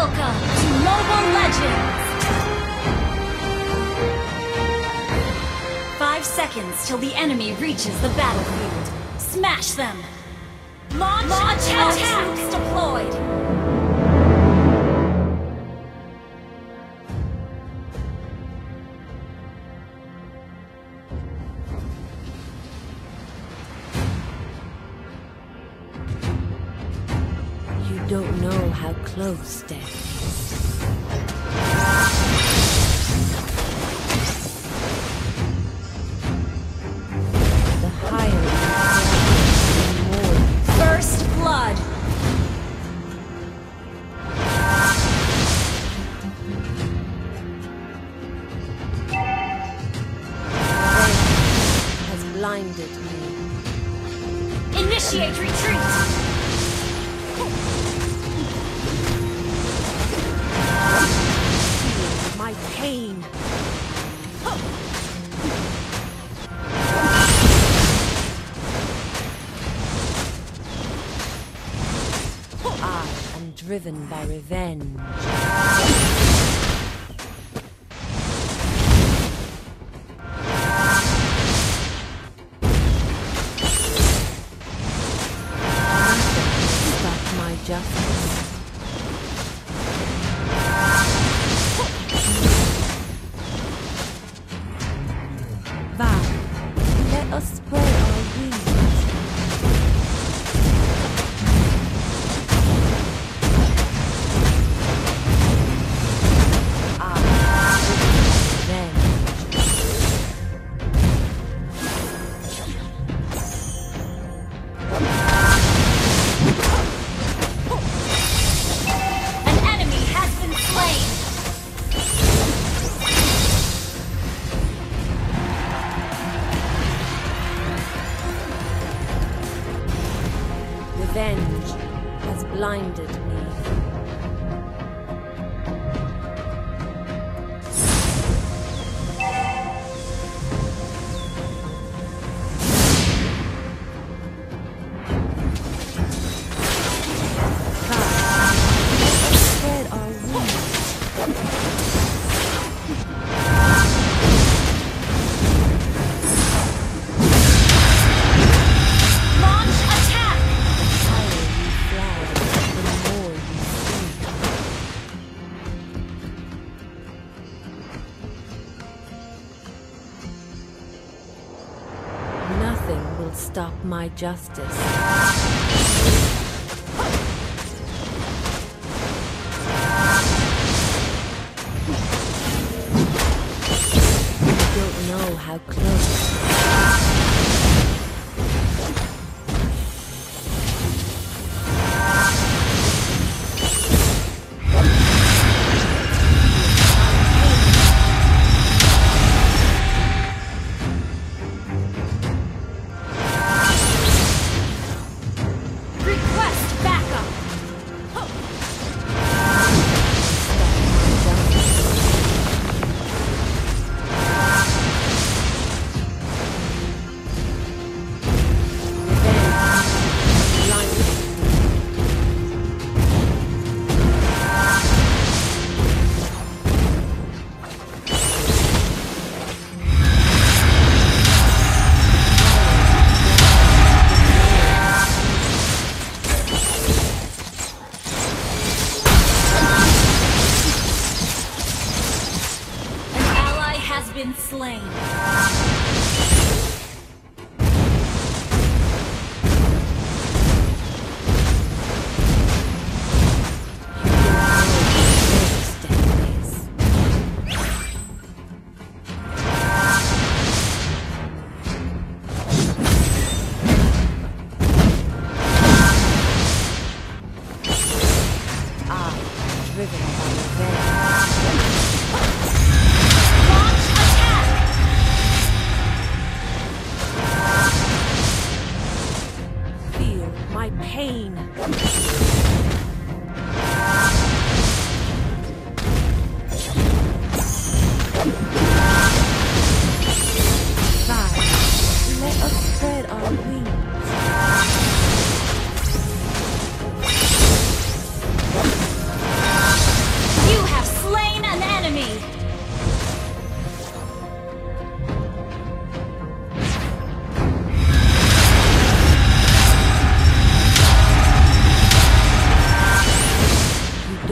Welcome to Mobile Legends! Five seconds till the enemy reaches the battlefield. Smash them! Launch, Launch attack! Troops deployed! Don't know how close death is. My pain. Ah, I am driven by revenge. Stop Revenge has blinded me. Stop my justice.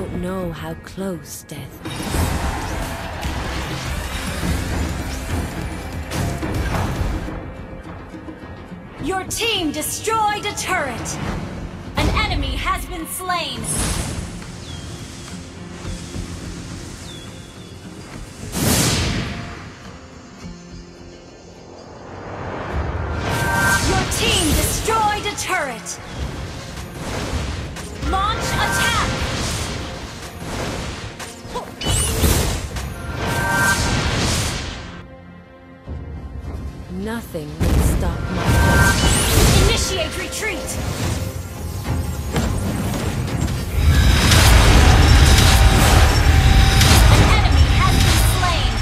Don't know how close death is. Your team destroyed a turret! An enemy has been slain! Your team destroyed a turret! Nothing will stop my. Initiate retreat! An enemy has been slain!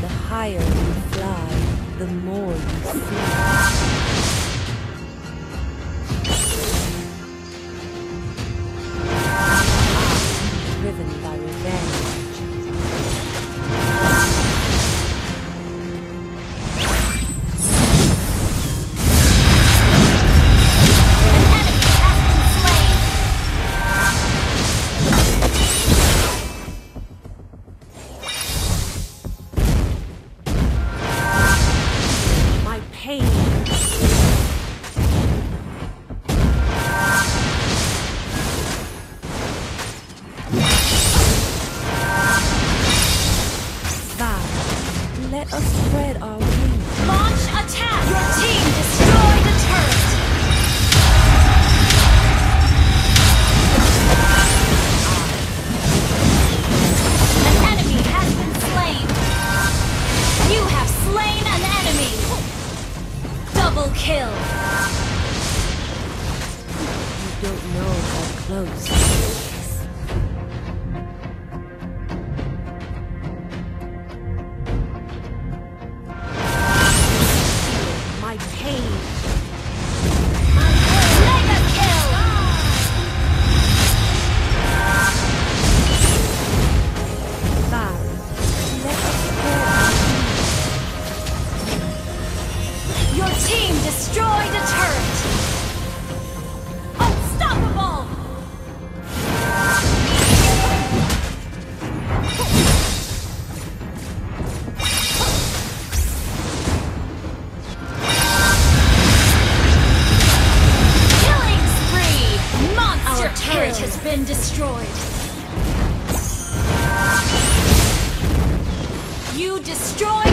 The higher you fly, the more you see. Let us spread our wings. Launch attack! Your team destroyed a turret! An enemy has been slain! You have slain an enemy! Double kill! You don't know how close You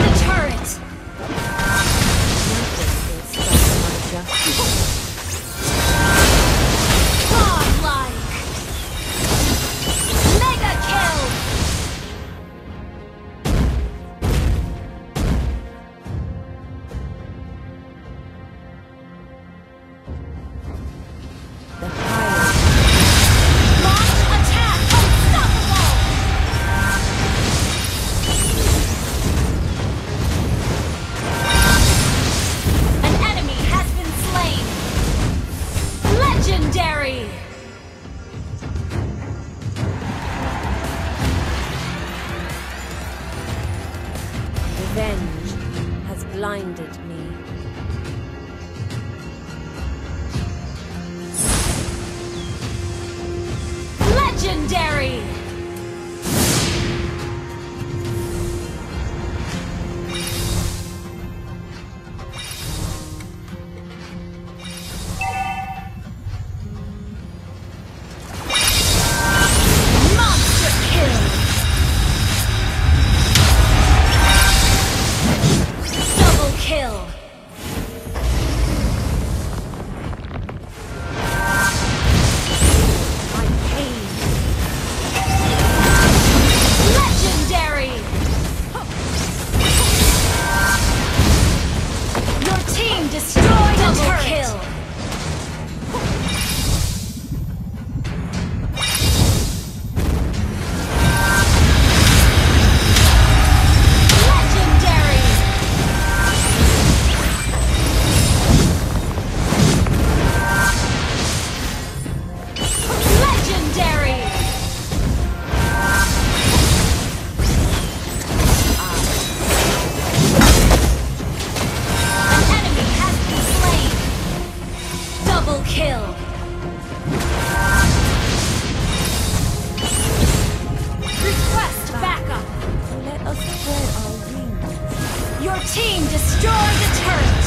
team destroyed the turret!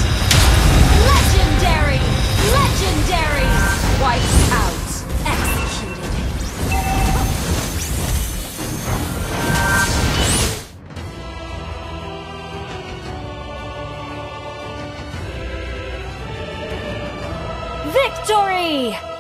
Legendary! Legendary! Wiped out. Executed. Victory!